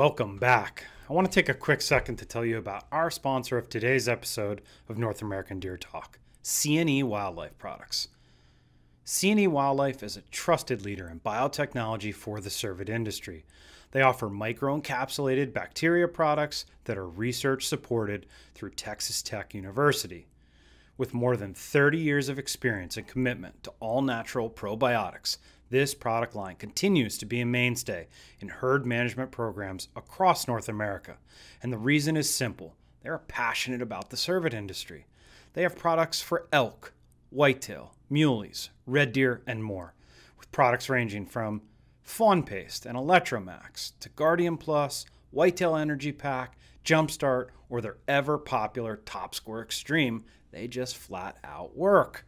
Welcome back. I want to take a quick second to tell you about our sponsor of today's episode of North American Deer Talk, C&E Wildlife Products. C&E Wildlife is a trusted leader in biotechnology for the cervid industry. They offer microencapsulated bacteria products that are research supported through Texas Tech University. With more than 30 years of experience and commitment to all natural probiotics, this product line continues to be a mainstay in herd management programs across North America. And the reason is simple they are passionate about the cervid industry. They have products for elk, whitetail, muleys, red deer, and more, with products ranging from Fawn Paste and Electromax to Guardian Plus, Whitetail Energy Pack, Jumpstart, or their ever popular Top Score Extreme. They just flat out work.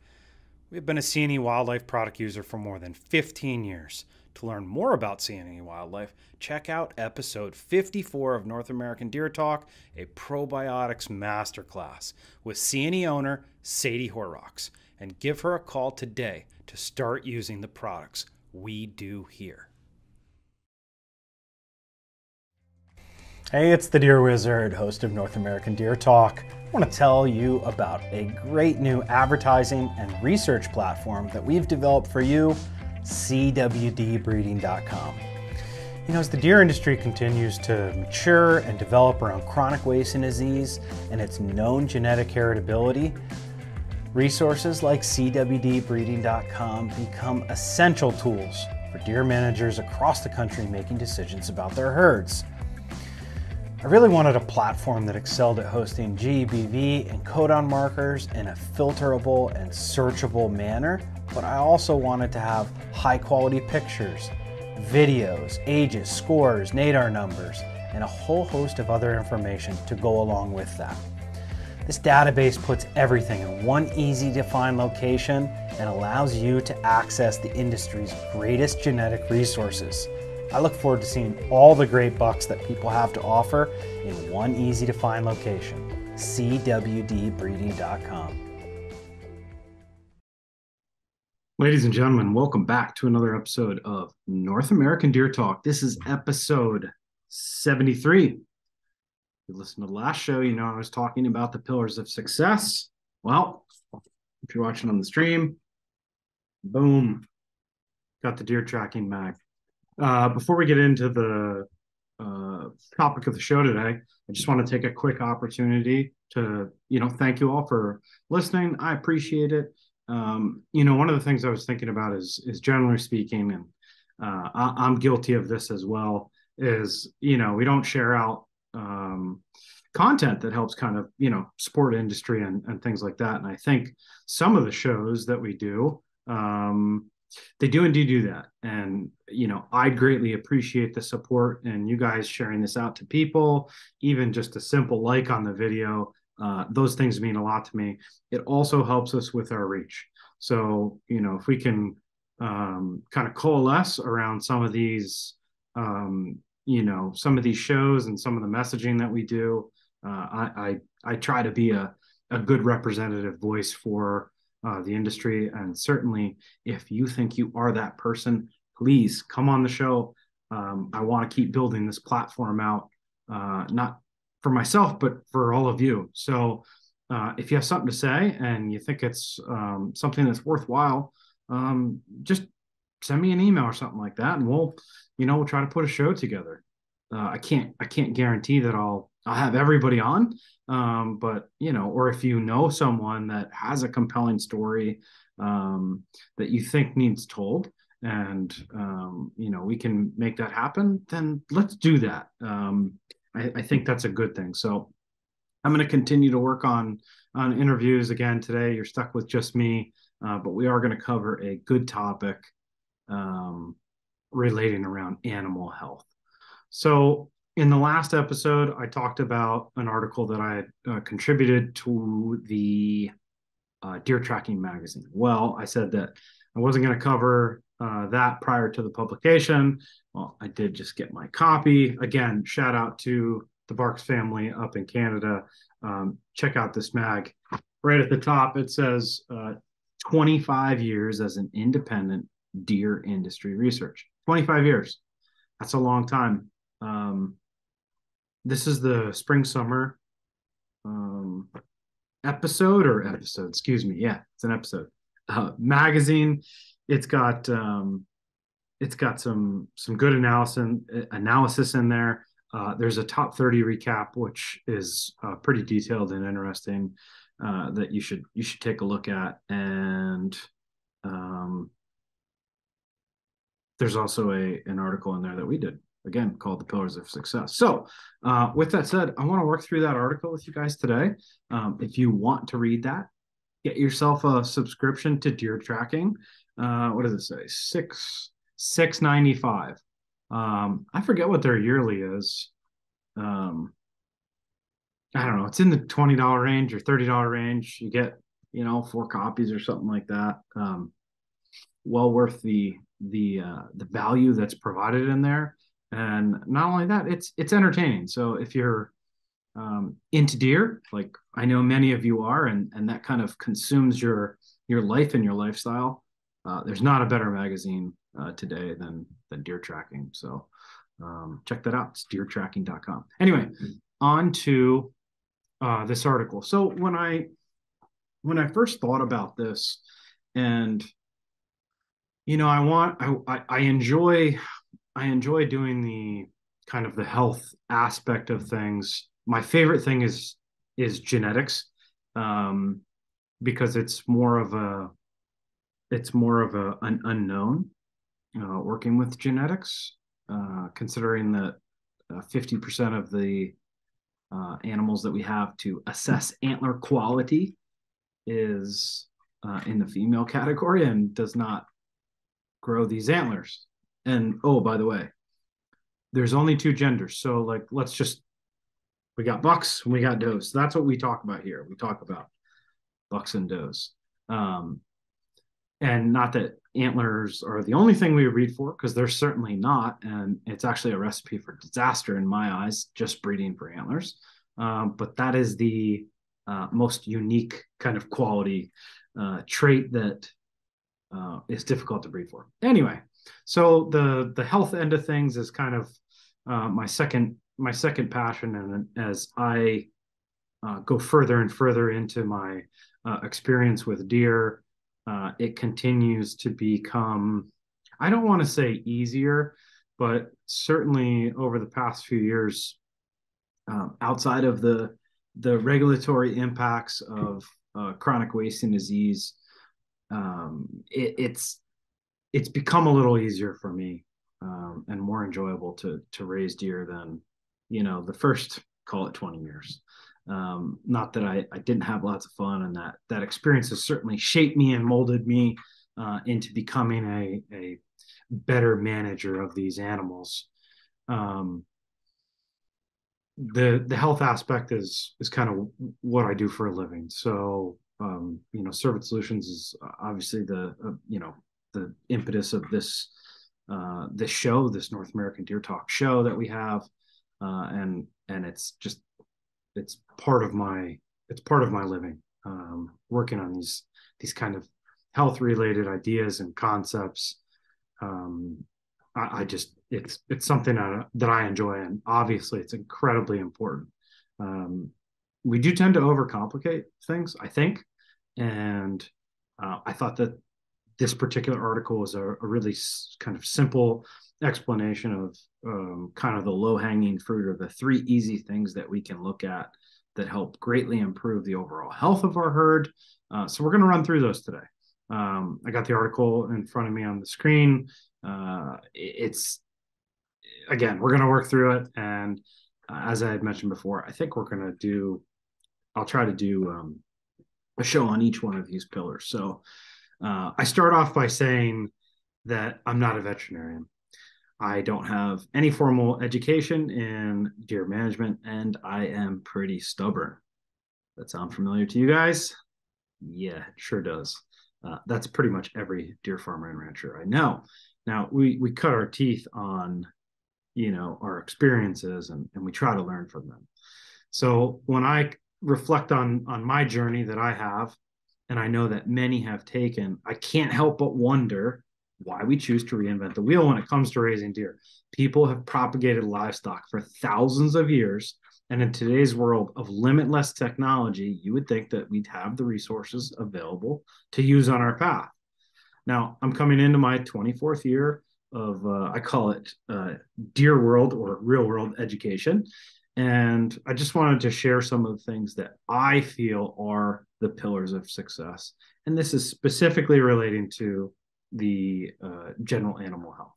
We've been a C&E Wildlife product user for more than 15 years. To learn more about C&E Wildlife, check out episode 54 of North American Deer Talk, a probiotics masterclass with C&E owner Sadie Horrocks, and give her a call today to start using the products we do here. Hey, it's the Deer Wizard, host of North American Deer Talk. I want to tell you about a great new advertising and research platform that we've developed for you, CWDbreeding.com. You know, as the deer industry continues to mature and develop around chronic wasting disease and its known genetic heritability, resources like CWDbreeding.com become essential tools for deer managers across the country making decisions about their herds. I really wanted a platform that excelled at hosting GBV and codon markers in a filterable and searchable manner, but I also wanted to have high quality pictures, videos, ages, scores, NADAR numbers, and a whole host of other information to go along with that. This database puts everything in one easy to find location and allows you to access the industry's greatest genetic resources. I look forward to seeing all the great bucks that people have to offer in one easy to find location cwdbreeding.com. Ladies and gentlemen, welcome back to another episode of North American Deer Talk. This is episode 73. If you listened to the last show, you know I was talking about the pillars of success. Well, if you're watching on the stream, boom, got the deer tracking mag. Uh, before we get into the uh, topic of the show today, I just want to take a quick opportunity to, you know, thank you all for listening. I appreciate it. Um, you know, one of the things I was thinking about is, is generally speaking, and uh, I, am guilty of this as well. Is you know, we don't share out um, content that helps kind of you know support industry and, and things like that. And I think some of the shows that we do, um, they do indeed do that. And you know i greatly appreciate the support and you guys sharing this out to people even just a simple like on the video. Uh, those things mean a lot to me. It also helps us with our reach. So you know if we can um, kind of coalesce around some of these um, you know some of these shows and some of the messaging that we do uh, I, I i try to be a, a good representative voice for uh, the industry. And certainly, if you think you are that person, please come on the show. Um, I want to keep building this platform out, uh, not for myself, but for all of you. So, uh, if you have something to say and you think it's um, something that's worthwhile, um, just send me an email or something like that, and we'll, you know, we'll try to put a show together. Uh, I can't, I can't guarantee that I'll, I'll have everybody on, um, but you know or if you know someone that has a compelling story um, that you think needs told and um, you know we can make that happen then let's do that. Um, I, I, think that's a good thing. So i'm going to continue to work on on interviews. Again today you're stuck with just me uh, but we are going to cover a good topic um, relating around animal health. So in the last episode, I talked about an article that I uh, contributed to the uh, Deer Tracking magazine. Well, I said that I wasn't going to cover uh, that prior to the publication. Well, I did just get my copy. Again, shout out to the Barks family up in Canada. Um, check out this mag. Right at the top, it says uh, 25 years as an independent deer industry research. 25 years. That's a long time. Um, this is the spring summer um, episode or episode, excuse me. Yeah, it's an episode. Uh, magazine. It's got um, it's got some some good analysis analysis in there. Uh, there's a top 30 recap, which is uh, pretty detailed and interesting uh, that you should you should take a look at. And um, there's also a an article in there that we did again called the pillars of success. So uh, with that said i want to work through that article with you guys today. Um, if you want to read that get yourself a subscription to deer tracking. Uh, what does it say? Six six ninety five um, i forget what their yearly is. Um, i don't know. It's in the $20 range or $30 range. You get you know four copies or something like that. Um, well worth the the uh, the value that's provided in there and not only that it's it's entertaining. So if you're um, into deer like i know many of you are and and that kind of consumes your your life and your lifestyle uh, there's not a better magazine uh, today than than deer tracking. So um, check that out. It's deertracking.com anyway on to uh, this article. So when i when i first thought about this and you know i want i i enjoy I enjoy doing the kind of the health aspect of things. My favorite thing is is genetics, um, because it's more of a it's more of a an unknown. Uh, working with genetics, uh, considering that uh, fifty percent of the uh, animals that we have to assess antler quality is uh, in the female category and does not grow these antlers and oh by the way there's only two genders. So like let's just we got bucks and we got does. That's what we talk about here. We talk about bucks and does. Um and not that antlers are the only thing we breed for because they're certainly not. And it's actually a recipe for disaster in my eyes just breeding for antlers. Um, but that is the uh, most unique kind of quality uh, trait that uh, is difficult to breed for. Anyway so the the health end of things is kind of uh, my second my second passion, and as I uh, go further and further into my uh, experience with deer, uh, it continues to become I don't want to say easier, but certainly over the past few years, um, outside of the the regulatory impacts of uh, chronic wasting disease, um, it, it's it's become a little easier for me um, and more enjoyable to to raise deer than you know the first call it 20 years. Um, not that I, I didn't have lots of fun and that that experience has certainly shaped me and molded me uh, into becoming a, a better manager of these animals. Um, the the health aspect is is kind of what I do for a living. So um, you know Cervid Solutions is obviously the uh, you know the impetus of this uh, this show, this North American Deer Talk show that we have, uh, and and it's just it's part of my it's part of my living, um, working on these these kind of health related ideas and concepts. Um, I, I, just it's it's something that, that I enjoy, and obviously it's incredibly important. Um, we do tend to overcomplicate things, I think, and uh, I thought that this particular article is a, a really s- kind of simple explanation of um, kind of the low hanging fruit or the three easy things that we can look at that help greatly improve the overall health of our herd. Uh, so we're going to run through those today. Um, I got the article in front of me on the screen. Uh, it's again, we're going to work through it, and uh, as I had mentioned before, I think we're going to do. I'll try to do um, a show on each one of these pillars. So uh, I start off by saying that I'm not a veterinarian. I don't have any formal education in deer management, and I am pretty stubborn. That sound familiar to you guys? Yeah, sure does. Uh, that's pretty much every deer farmer and rancher I know. Now we we cut our teeth on, you know, our experiences and and we try to learn from them. So when I reflect on on my journey that I have and I know that many have taken, I can't help but wonder why we choose to reinvent the wheel when it comes to raising deer. People have propagated livestock for thousands of years. And in today's world of limitless technology, you would think that we'd have the resources available to use on our path. Now, I'm coming into my 24th year of, uh, I call it uh, deer world or real world education. And I just wanted to share some of the things that I feel are the pillars of success. And this is specifically relating to the uh, general animal health.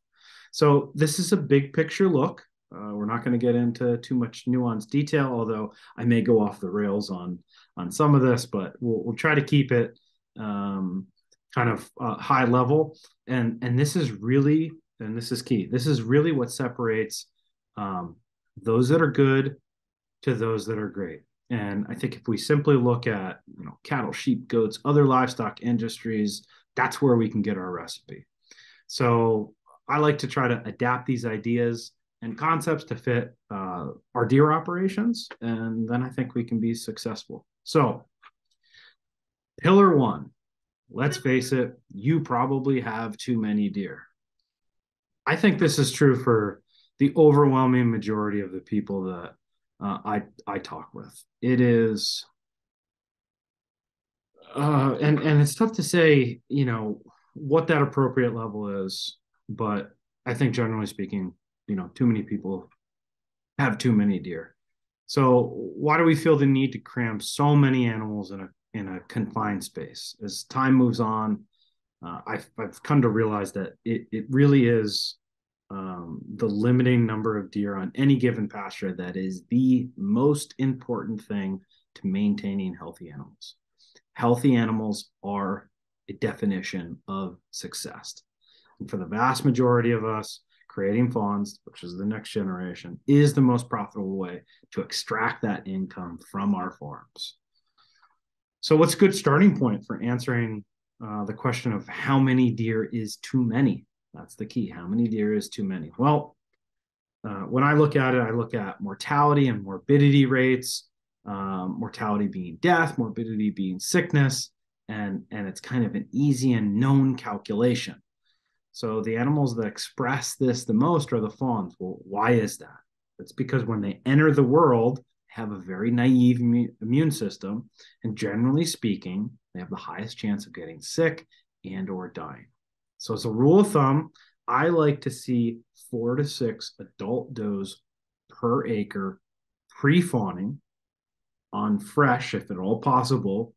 So, this is a big picture look. Uh, we're not going to get into too much nuanced detail, although I may go off the rails on on some of this, but we'll, we'll try to keep it um, kind of uh, high level. And and this is really and this is key. This is really what separates um, those that are good to those that are great. And I think if we simply look at you know cattle, sheep, goats, other livestock industries, that's where we can get our recipe. So I like to try to adapt these ideas and concepts to fit uh, our deer operations, and then I think we can be successful. So, pillar one, let's face it, you probably have too many deer. I think this is true for the overwhelming majority of the people that uh, I I talk with. It is, uh, and and it's tough to say, you know, what that appropriate level is, but I think generally speaking, you know, too many people have too many deer. So why do we feel the need to cram so many animals in a in a confined space? As time moves on, uh, I've I've come to realize that it it really is um, the limiting number of deer on any given pasture that is the most important thing to maintaining healthy animals. Healthy animals are a definition of success. And for the vast majority of us, creating fawns, which is the next generation, is the most profitable way to extract that income from our farms. So, what's a good starting point for answering uh, the question of how many deer is too many? That's the key. How many deer is too many? Well, uh, when I look at it, I look at mortality and morbidity rates, um, mortality being death, morbidity being sickness, and, and it's kind of an easy and known calculation. So the animals that express this the most are the fawns. Well, why is that? It's because when they enter the world, have a very naive immune system, and generally speaking, they have the highest chance of getting sick and or dying. So as a rule of thumb, I like to see four to six adult does per acre pre-fawning on fresh, if at all possible,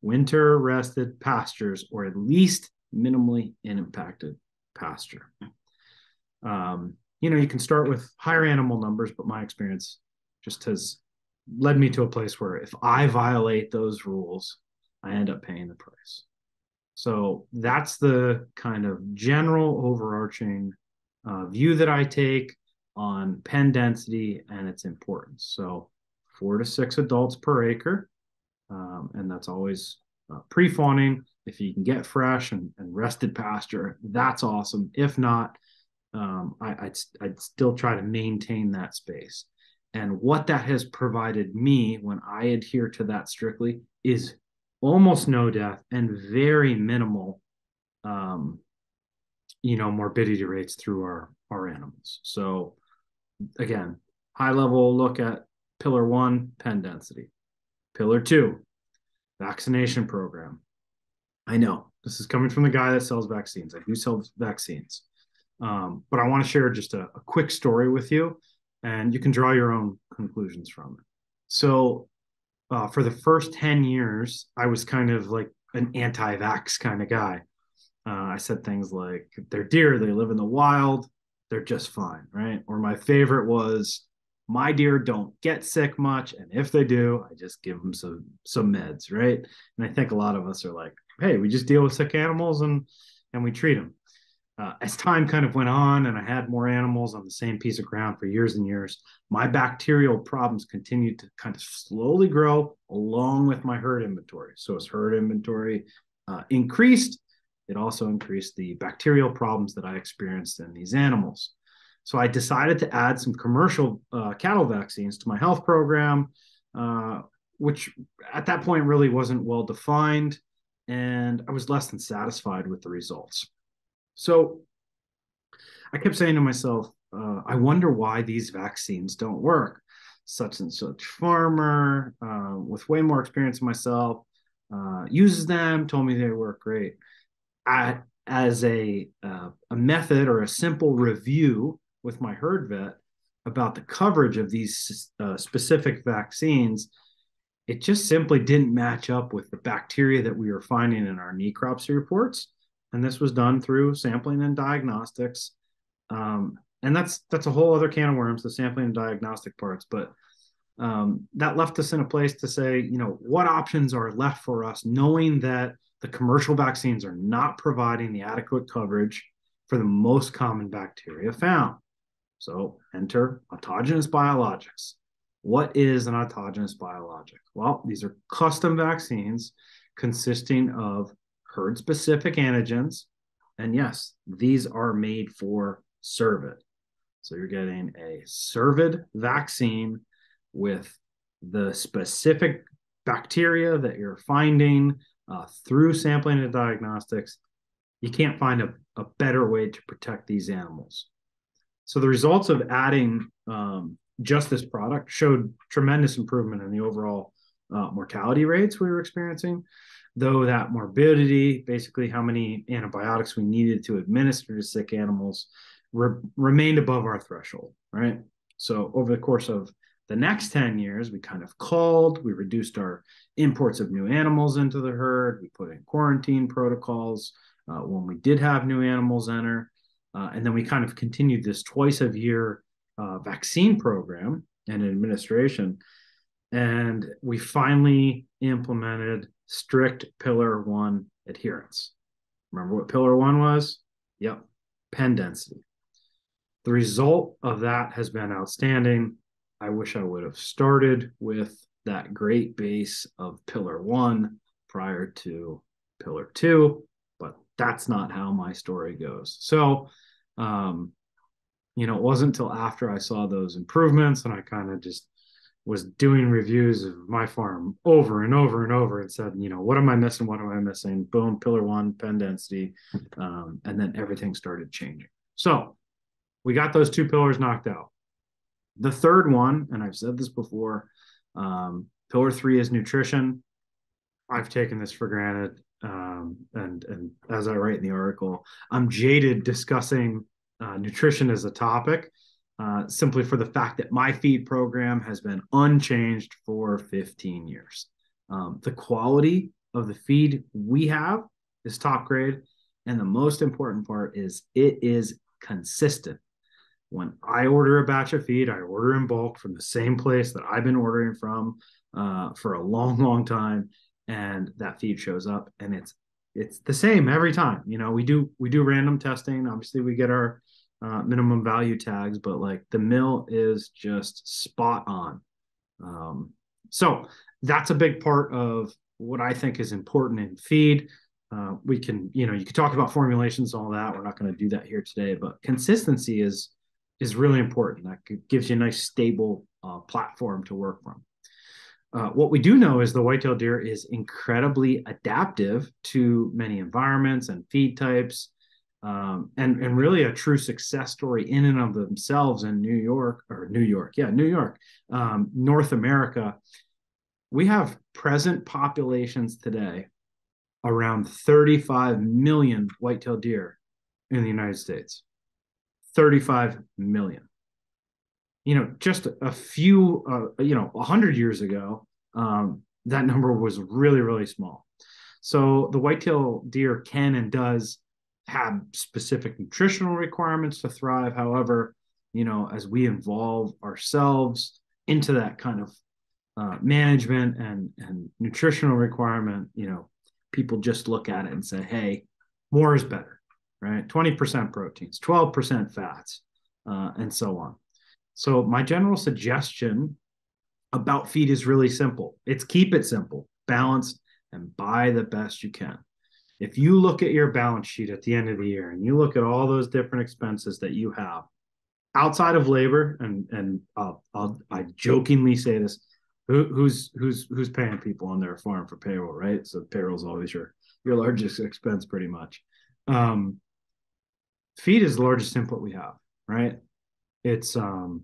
winter rested pastures or at least minimally impacted pasture. Um, you know, you can start with higher animal numbers, but my experience just has led me to a place where if I violate those rules, I end up paying the price. So that's the kind of general overarching uh, view that I take on pen density and its importance. So four to six adults per acre, um, and that's always uh, pre-fawning. If you can get fresh and, and, rested pasture, that's awesome. If not, um, I, would I'd still try to maintain that space. And what that has provided me when I adhere to that strictly is almost no death and very minimal um, you know morbidity rates through our our animals. So again high level look at pillar one pen density. Pillar two vaccination program. I know this is coming from the guy that sells vaccines i do sell vaccines. Um, but i want to share just a, a quick story with you and you can draw your own conclusions from it. So uh, for the first 10 years, I was kind of like an anti vax kind of guy. Uh, I said things like, they're deer, they live in the wild, they're just fine, right? Or my favorite was, my deer don't get sick much. And if they do, I just give them some, some meds, right? And I think a lot of us are like, hey, we just deal with sick animals and, and we treat them uh, as time kind of went on and I had more animals on the same piece of ground for years and years, my bacterial problems continued to kind of slowly grow along with my herd inventory. So as herd inventory uh, increased, it also increased the bacterial problems that I experienced in these animals. So I decided to add some commercial uh, cattle vaccines to my health program, uh, which at that point really wasn't well defined. And I was less than satisfied with the results. So I kept saying to myself, uh, I wonder why these vaccines don't work. Such and such farmer uh, with way more experience than myself uh, uses them, told me they work great. I, as a uh, a method or a simple review with my herd vet about the coverage of these uh, specific vaccines, it just simply didn't match up with the bacteria that we were finding in our necropsy reports. And this was done through sampling and diagnostics. Um, and that's that's a whole other can of worms, the sampling and diagnostic parts. But um, that left us in a place to say, you know, what options are left for us, knowing that the commercial vaccines are not providing the adequate coverage for the most common bacteria found. So enter autogenous biologics. What is an autogenous biologic? Well, these are custom vaccines consisting of herd specific antigens. And yes, these are made for cervid. So you're getting a cervid vaccine with the specific bacteria that you're finding uh, through sampling and diagnostics. You can't find a, a better way to protect these animals. So the results of adding um, just this product showed tremendous improvement in the overall uh, mortality rates we were experiencing, though that morbidity, basically how many antibiotics we needed to administer to sick animals, re- remained above our threshold, right? So over the course of the next 10 years, we kind of called, we reduced our imports of new animals into the herd, we put in quarantine protocols uh, when we did have new animals enter. Uh, and then we kind of continued this twice a year uh, vaccine program and administration. And we finally implemented strict pillar one adherence. Remember what pillar one was? Yep, pen density. The result of that has been outstanding. I wish I would have started with that great base of pillar one prior to pillar two, but that's not how my story goes. So, um, you know, it wasn't until after I saw those improvements and I kind of just was doing reviews of my farm over and over and over and said, you know, what am I missing? What am I missing? Boom, pillar one, pen density. Um, and then everything started changing. So we got those two pillars knocked out. The third one, and I've said this before, um, pillar three is nutrition. I've taken this for granted. Um, and, and as I write in the article, I'm jaded discussing uh, nutrition as a topic, uh, simply for the fact that my feed program has been unchanged for 15 years. Um, the quality of the feed we have is top grade. And the most important part is it is consistent. When I order a batch of feed, I order in bulk from the same place that I've been ordering from uh, for a long, long time. And that feed shows up and it's it's the same every time. You know, we do we do random testing. Obviously, we get our uh, minimum value tags, but like the mill is just spot on. Um, so that's a big part of what I think is important in feed. Uh, we can, you know, you could talk about formulations, all that. We're not going to do that here today, but consistency is is really important. That gives you a nice stable uh, platform to work from. Uh, what we do know is the whitetail deer is incredibly adaptive to many environments and feed types um, and and really a true success story in and of themselves in New York or New York, yeah, New York, um, North America. We have present populations today around 35 million white-tailed deer in the United States. 35 million. You know, just a few, uh, you know, 100 years ago, um, that number was really, really small. So the whitetail deer can and does have specific nutritional requirements to thrive. However, you know, as we involve ourselves into that kind of uh, management and and nutritional requirement, you know, people just look at it and say, "Hey, more is better." Right? Twenty percent proteins, twelve percent fats, uh, and so on. So my general suggestion about feed is really simple. It's keep it simple, balanced, and buy the best you can if you look at your balance sheet at the end of the year and you look at all those different expenses that you have outside of labor and and I'll, I'll I jokingly say this who, who's who's who's paying people on their farm for payroll right? So payroll is always your your largest expense pretty much. Um feed is the largest input we have, right? It's um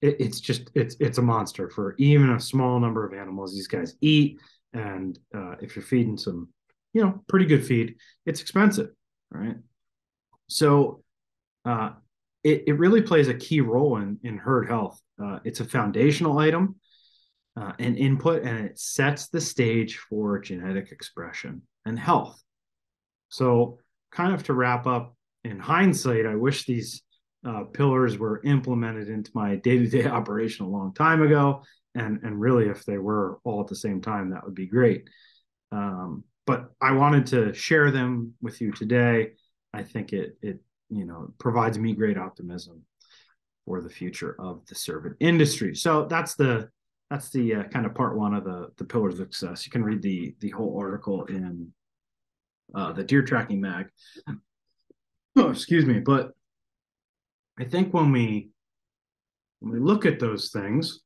it, it's just it's it's a monster for even a small number of animals. These guys eat and uh, if you're feeding some you know pretty good feed. It's expensive right? So uh, it, it really plays a key role in in herd health. Uh, it's a foundational item uh, and input and it sets the stage for genetic expression and health. So kind of to wrap up in hindsight i wish these uh, pillars were implemented into my day-to-day operation a long time ago and and really if they were all at the same time that would be great. Um, but i wanted to share them with you today. I think it it you know provides me great optimism for the future of the cervid industry. So that's the that's the uh, kind of part one of the the pillars of success. You can read the the whole article in uh, the deer tracking mag. Oh excuse me but I think when we when we look at those things,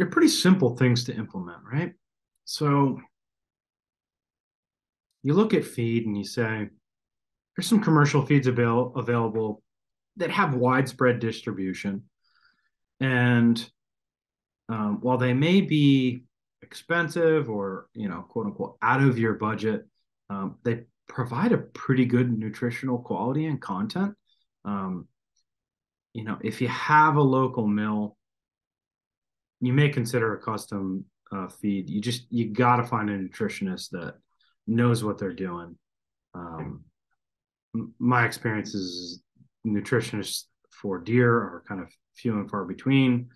they're pretty simple things to implement, right? So you look at feed and you say, there's some commercial feeds avail- available that have widespread distribution. And um, while they may be expensive or, you know, quote unquote, out of your budget, um, they provide a pretty good nutritional quality and content. Um, you know, if you have a local mill, you may consider a custom uh, feed. You just you got to find a nutritionist that knows what they're doing. Um, my experience is nutritionists for deer are kind of few and far between.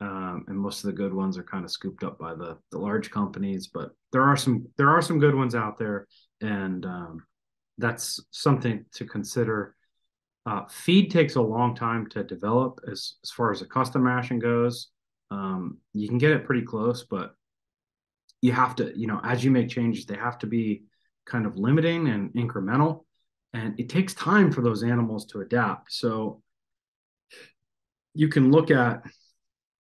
Um, and most of the good ones are kind of scooped up by the the large companies. But there are some there are some good ones out there, and um, that's something to consider. Uh, feed takes a long time to develop as as far as a custom ration goes. Um, you can get it pretty close, but you have to, you know, as you make changes, they have to be kind of limiting and incremental, and it takes time for those animals to adapt. So you can look at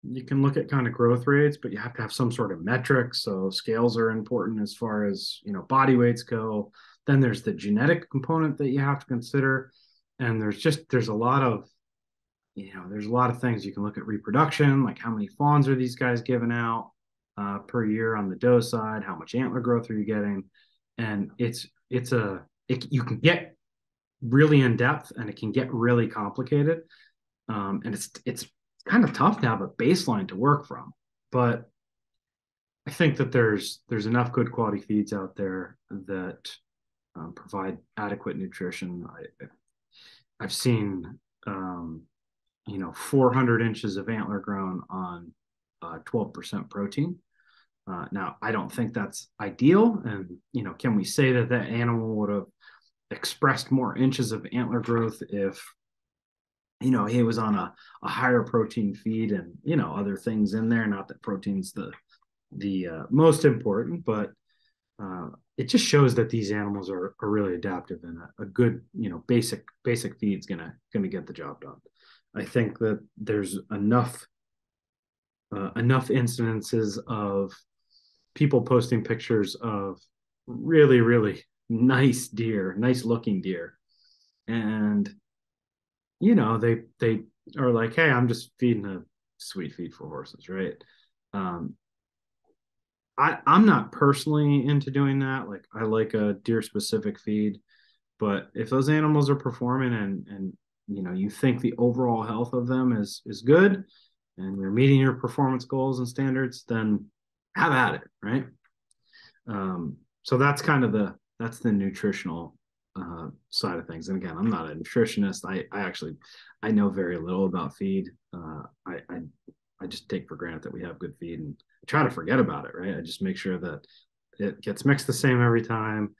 you can look at kind of growth rates, but you have to have some sort of metric. So scales are important as far as you know body weights go. Then there's the genetic component that you have to consider, and there's just there's a lot of you know there's a lot of things you can look at reproduction, like how many fawns are these guys giving out uh, per year on the doe side, how much antler growth are you getting, and it's it's a it, you can get really in depth and it can get really complicated um, and it's it's kind of tough to have a baseline to work from. But I think that there's there's enough good quality feeds out there that um, provide adequate nutrition. I, I've seen um, you know 400 inches of antler grown on uh, 12% protein. Uh, now, I don't think that's ideal. And, you know, can we say that that animal would have expressed more inches of antler growth if you know he was on a, a higher protein feed and you know other things in there not that protein's the the uh, most important but uh, it just shows that these animals are, are really adaptive and a, a good you know basic basic feed's gonna gonna get the job done i think that there's enough uh, enough incidences of people posting pictures of really really nice deer nice looking deer. And you know they they are like hey i'm just feeding a sweet feed for horses right? Um i i'm not personally into doing that. Like i like a deer specific feed but if those animals are performing and and you know you think the overall health of them is is good and you're meeting your performance goals and standards then have at it right um so that's kind of the that's the nutritional uh, side of things. And again, I'm not a nutritionist. I, I actually, I know very little about feed. Uh, I, I, I just take for granted that we have good feed and try to forget about it. Right. I just make sure that it gets mixed the same every time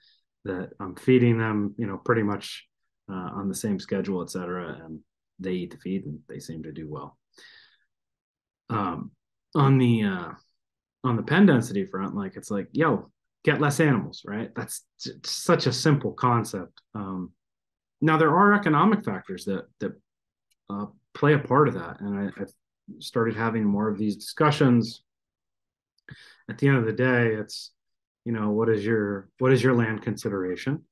that I'm feeding them, you know, pretty much uh, on the same schedule, et cetera. And they eat the feed and they seem to do well. Um, on the, uh, on the pen density front, like it's like, yo, get less animals, right? That's such a simple concept. Um, now there are economic factors that that uh, play a part of that, and I, I've started having more of these discussions. At the end of the day, it's you know what is your what is your land consideration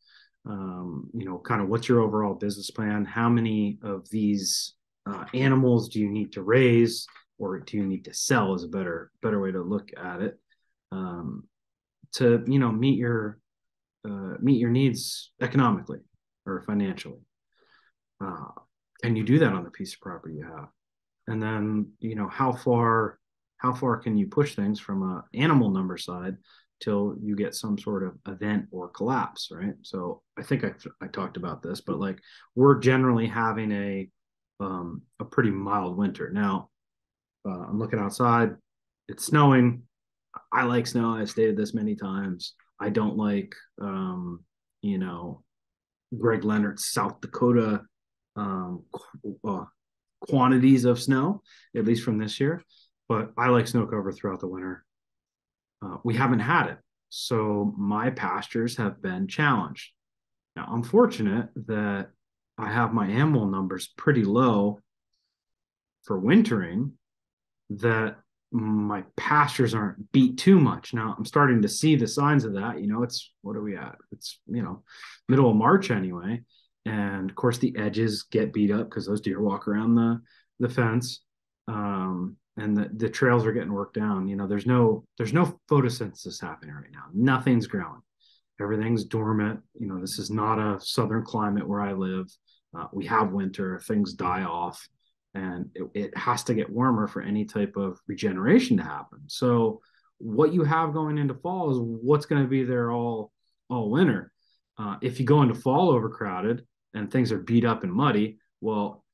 um, you know kind of what's your overall business plan? How many of these uh, animals do you need to raise or do you need to sell is a better better way to look at it. Um, to you know meet your uh, meet your needs economically or financially. Uh, can you do that on the piece of property you have. And then you know how far how far can you push things from a animal number side till you get some sort of event or collapse right? So i think i, I talked about this but like we're generally having a um, a pretty mild winter. Now uh, i'm looking outside. It's snowing. I like snow. I've stated this many times. I don't like um, you know greg leonard's south dakota um, uh, quantities of snow at least from this year. But i like snow cover throughout the winter uh, we haven't had it. So my pastures have been challenged. Now, I'm fortunate that I have my animal numbers pretty low for wintering, that my pastures aren't beat too much. Now, I'm starting to see the signs of that. You know, it's what are we at? It's, you know, middle of March anyway. And of course, the edges get beat up because those deer walk around the, the fence. Um, and the, the trails are getting worked down you know there's no there's no photosynthesis happening right now. Nothing's growing. Everything's dormant. You know this is not a southern climate where i live. Uh, we have winter. Things die off. And it, it has to get warmer for any type of regeneration to happen. So what you have going into fall is what's going to be there all all winter. Uh, if you go into fall overcrowded and things are beat up and muddy well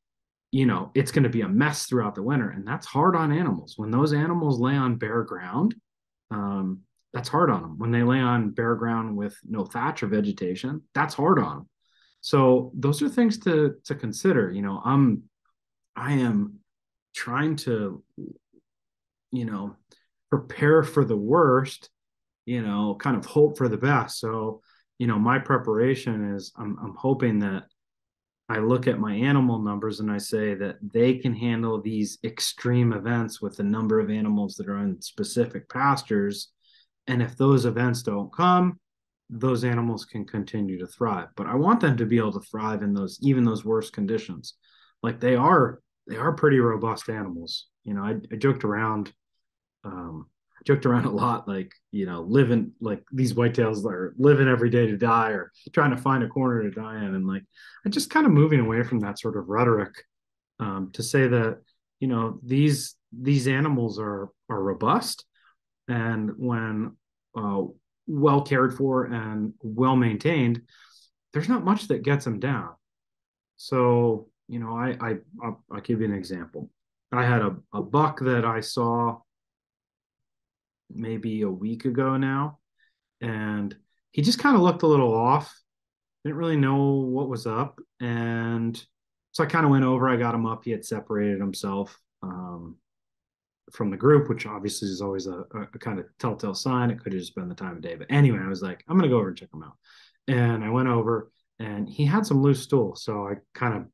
you know, it's going to be a mess throughout the winter. And that's hard on animals. When those animals lay on bare ground, um, that's hard on them. When they lay on bare ground with no thatch or vegetation, that's hard on them. So those are things to to consider. You know, I'm I am trying to, you know, prepare for the worst, you know, kind of hope for the best. So, you know, my preparation is I'm I'm hoping that I look at my animal numbers and I say that they can handle these extreme events with the number of animals that are in specific pastures. And if those events don't come, those animals can continue to thrive. But I want them to be able to thrive in those even those worst conditions. Like they are, they are pretty robust animals. You know, I, I joked around um, joked around a lot, like you know, living like these whitetails are living every day to die, or trying to find a corner to die in, and like I'm just kind of moving away from that sort of rhetoric um, to say that you know these these animals are are robust, and when uh, well cared for and well maintained, there's not much that gets them down. So you know, I I I'll, I'll give you an example. I had a, a buck that I saw maybe a week ago now, and he just kind of looked a little off. Didn't really know what was up, and so I kind of went over. I got him up. He had separated himself um, from the group, which obviously is always a, a, kind of telltale sign. It could have just been the time of day, but anyway, I was like, I'm gonna go over and check him out, and I went over, and he had some loose stool, so I kind of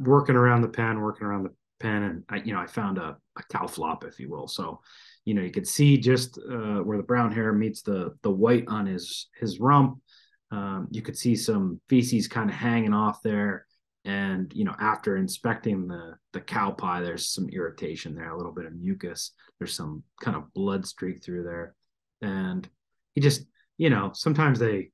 working around the pen, working around the pen, and I, you know, I found a, a cow flop, if you will. So you know you could see just uh, where the brown hair meets the the white on his his rump. Um, you could see some feces kind of hanging off there. And you know after inspecting the the cow pie there's some irritation there a little bit of mucus. There's some kind of blood streak through there. And he just you know sometimes they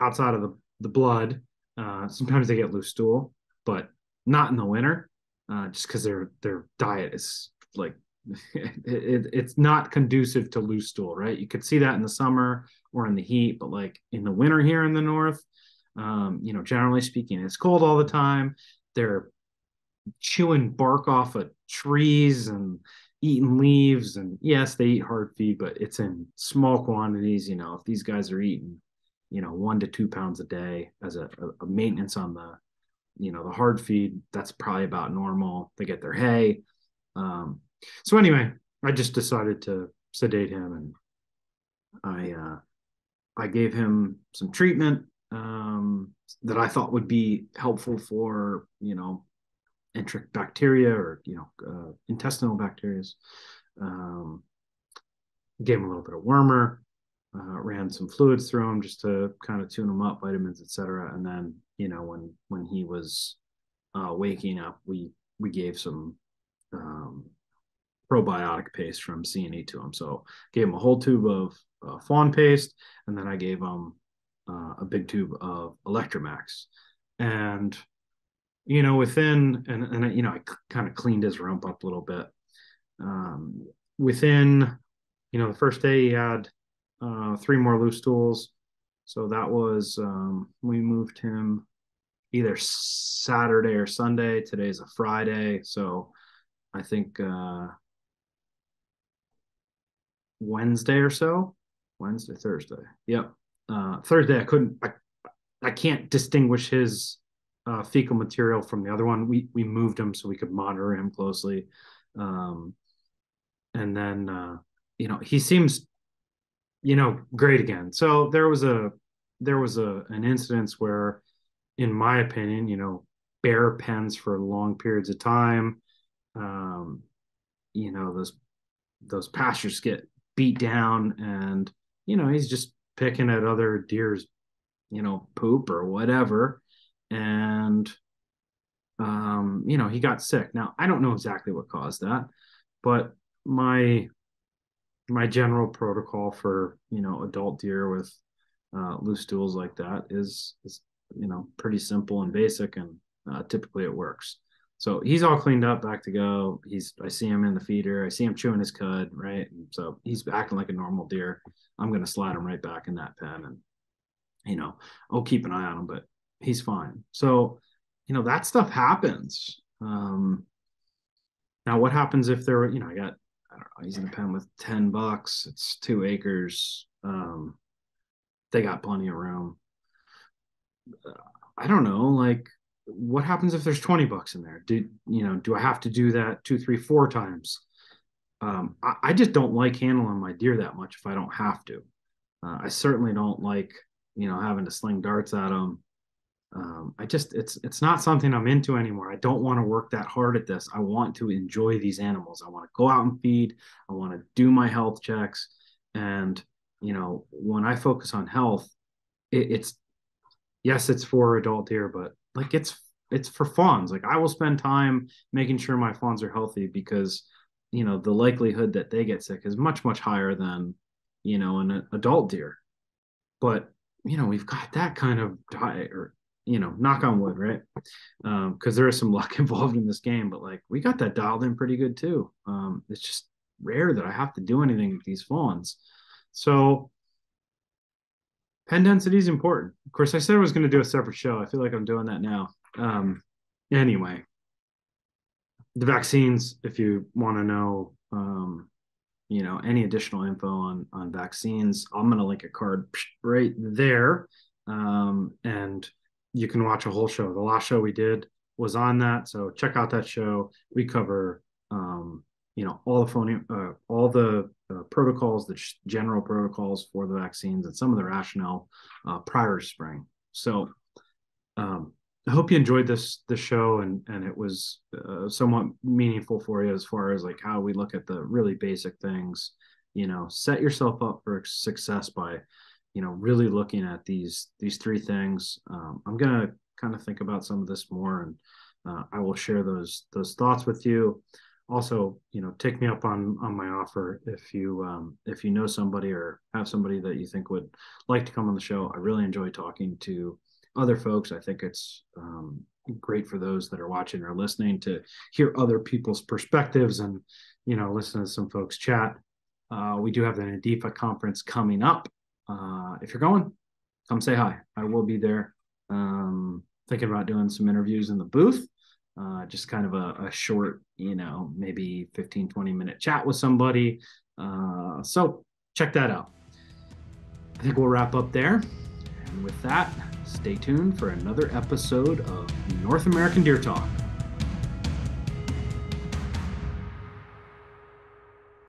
outside of the the blood uh, sometimes they get loose stool but not in the winter uh, just because their their diet is like it, it, it's not conducive to loose stool, right? You could see that in the summer or in the heat, but like in the winter here in the north, um, you know, generally speaking, it's cold all the time. They're chewing bark off of trees and eating leaves, and yes, they eat hard feed, but it's in small quantities. You know, if these guys are eating, you know, one to two pounds a day as a, a maintenance on the, you know, the hard feed, that's probably about normal. They get their hay. Um, so anyway, I just decided to sedate him, and I uh, I gave him some treatment um, that I thought would be helpful for you know enteric bacteria or you know uh, intestinal bacteria. Um, gave him a little bit of warmer, uh, ran some fluids through him just to kind of tune him up, vitamins, etc. And then you know when when he was uh, waking up, we we gave some um, probiotic paste from C&E to him. So gave him a whole tube of uh, fawn paste, and then I gave him uh, a big tube of Electromax. And you know, within and and you know, I kind of cleaned his rump up a little bit. Um, within, you know, the first day he had uh, three more loose stools. So that was um, we moved him either Saturday or Sunday. Today's a Friday, so I think uh, Wednesday or so. Wednesday, Thursday. Yep. Uh, Thursday, I couldn't. I, I can't distinguish his uh, fecal material from the other one. We we moved him so we could monitor him closely, um, and then uh, you know he seems, you know, great again. So there was a there was a an incidence where, in my opinion, you know, bear pens for long periods of time, um, you know those those pastures get beat down, and you know he's just picking at other deer's you know poop or whatever and um, you know, he got sick. Now I don't know exactly what caused that, but my my general protocol for you know adult deer with uh, loose stools like that is is you know pretty simple and basic, and uh, typically it works. So he's all cleaned up, back to go. He's I see him in the feeder. I see him chewing his cud, right? So he's acting like a normal deer. I'm gonna slide him right back in that pen, and you know I'll keep an eye on him, but he's fine. So, you know, that stuff happens. Um, now, what happens if there, you know, I got, I don't know, he's in a pen with 10 bucks, it's two acres. Um, they got plenty of room. Uh, I don't know, like, what happens if there's 20 bucks in there? Do, you know, do I have to do that two, three, four times? Um, I, I, just don't like handling my deer that much if I don't have to. Uh, I certainly don't like, you know, having to sling darts at them um, I just it's it's not something I'm into anymore. I don't want to work that hard at this. I want to enjoy these animals. I want to go out and feed. I want to do my health checks, and you know when I focus on health, it, it's yes, it's for adult deer, but like it's it's for fawns. Like I will spend time making sure my fawns are healthy because you know the likelihood that they get sick is much much higher than you know an adult deer. But you know we've got that kind of diet or you know, knock on wood, right? Um, because there is some luck involved in this game, but like we got that dialed in pretty good too. Um, it's just rare that I have to do anything with these fawns. So pen density is important. Of course, I said I was going to do a separate show. I feel like I'm doing that now. Um, anyway, the vaccines, if you want to know, um, you know, any additional info on on vaccines, I'm going to link a card right there. Um, and you can watch a whole show. The last show we did was on that, so check out that show. We cover, um, you know, all the phone, uh, all the uh, protocols, the general protocols for the vaccines, and some of the rationale uh, prior to spring. So, um, I hope you enjoyed this this show and and it was uh, somewhat meaningful for you as far as like how we look at the really basic things. You know, set yourself up for success by you know really looking at these these three things um, i'm gonna kind of think about some of this more and uh, i will share those those thoughts with you also you know take me up on on my offer if you um, if you know somebody or have somebody that you think would like to come on the show i really enjoy talking to other folks i think it's um, great for those that are watching or listening to hear other people's perspectives and you know listen to some folks chat uh, we do have the adifa conference coming up uh, if you're going, come say hi. I will be there. Um, thinking about doing some interviews in the booth. Uh, just kind of a, a, short, you know, maybe 15, 20 minute chat with somebody. Uh, so check that out. I think we'll wrap up there. And with that, stay tuned for another episode of North American Deer Talk.